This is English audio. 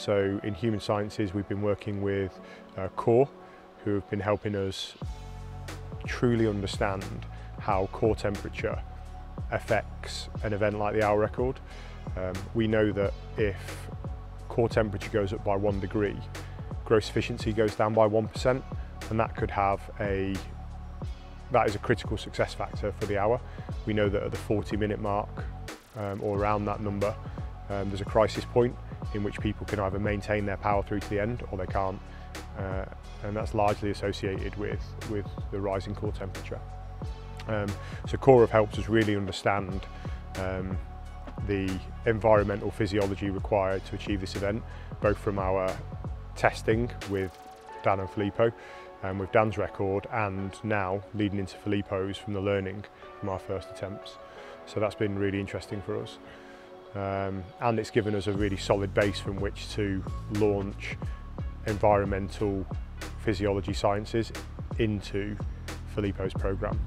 So in human sciences, we've been working with uh, CORE, who have been helping us truly understand how core temperature affects an event like the hour record. Um, we know that if core temperature goes up by one degree, gross efficiency goes down by 1%, and that could have a that is a critical success factor for the hour. We know that at the 40 minute mark um, or around that number, um, there's a crisis point in which people can either maintain their power through to the end or they can't. Uh, and that's largely associated with, with the rising core temperature. Um, so CORE have helped us really understand um, the environmental physiology required to achieve this event, both from our testing with Dan and Filippo, um, with Dan's record and now leading into Filippo's from the learning from our first attempts. So that's been really interesting for us. Um, and it's given us a really solid base from which to launch environmental physiology sciences into Filippo's programme.